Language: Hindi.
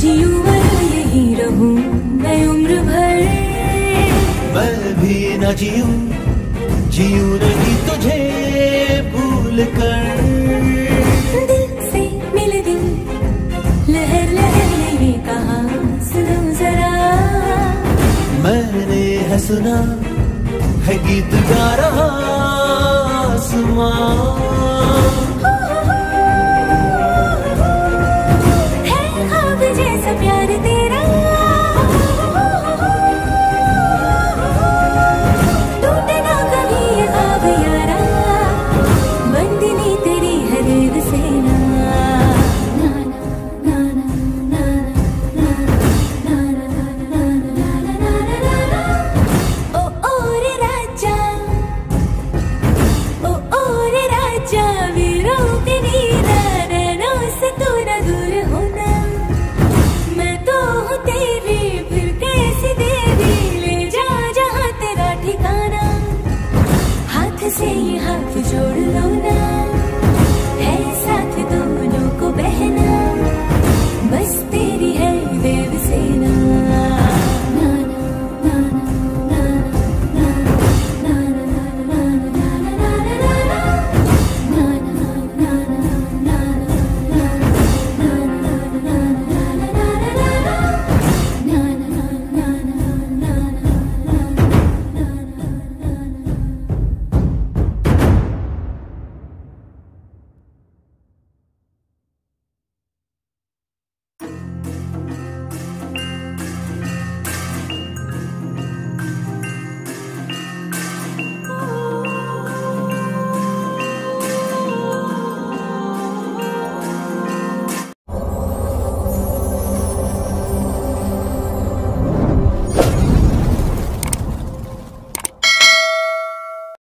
जीऊँ यही रहूँ मैं उम्र भर। मैं भी न जीऊँ जीऊँ नहीं तुझे भूल कर। लहर कहा जरा। मैंने सुना है गीत गा रहा आसमां